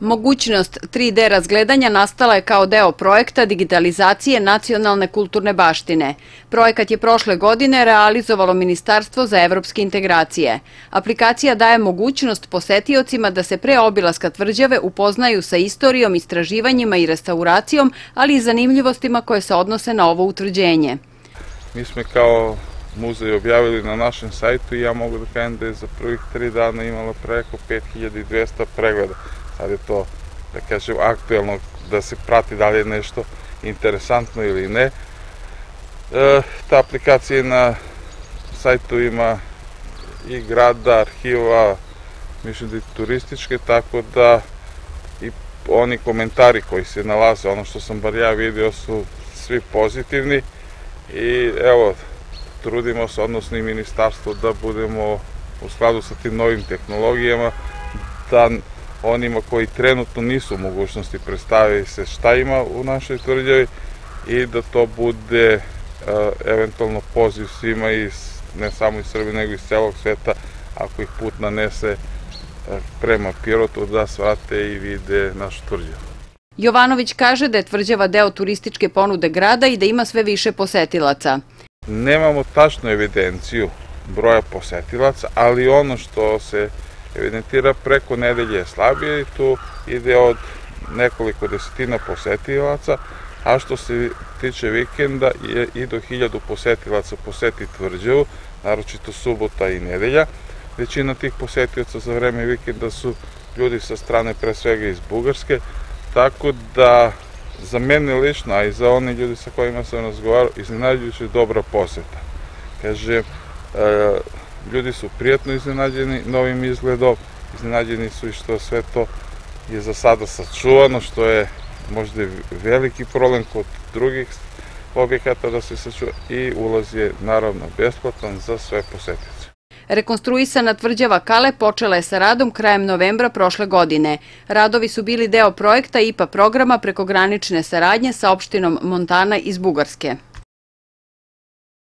Mogućnost 3D razgledanja nastala je kao deo projekta digitalizacije nacionalne kulturne baštine. Projekat je prošle godine realizovalo Ministarstvo za evropske integracije. Aplikacija daje mogućnost posetiocima da se pre obilaska tvrđave upoznaju sa istorijom, istraživanjima i restauracijom, ali i zanimljivostima koje se odnose na ovo utvrđenje. Mi smo kao muzej objavili na našem sajtu i ja mogu da kažem da je za prvih tri dana imalo preko 5200 pregleda sad je to, da kažem, aktuelno da se prati da li je nešto interesantno ili ne. E, ta aplikacija na sajtu ima i grada, arhiva, mislim da i turističke, tako da i oni komentari koji se nalaze, ono što sam bar ja vidio su svi pozitivni i evo, trudimo se, odnosno i ministarstvo, da budemo u skladu sa tim novim tehnologijama, da onima koji trenutno nisu u mogućnosti predstaviti se šta ima u našoj tvrđavi i da to bude e, eventualno poziv svima iz, ne samo iz Srbije nego iz celog sveta ako ih put nanese e, prema Pirotu da svrate i vide našu tvrđavu. Jovanović kaže da je tvrđava deo turističke ponude grada i da ima sve više posetilaca. Nemamo tačnu evidenciju broja posetilaca, ali ono što se evidentira preko nedelje slabije i tu ide od nekoliko desetina posetilaca, a što se tiče vikenda je i do hiljadu posetilaca poseti tvrđavu, naročito subota i nedelja. Većina tih posetilaca za vreme vikenda su ljudi sa strane pre svega iz Bugarske, tako da za mene lično, a i za one ljudi sa kojima sam razgovarao, iznenađujući dobra poseta. Kaže, e, ljudi su prijatno iznenađeni novim izgledom, iznenađeni su i što sve to je za sada sačuvano, što je možda veliki problem kod drugih objekata da se sačuva i ulaz je naravno besplatan za sve posetice. Rekonstruisana tvrđava Kale počela je sa radom krajem novembra prošle godine. Radovi su bili deo projekta IPA programa preko granične saradnje sa opštinom Montana iz Bugarske.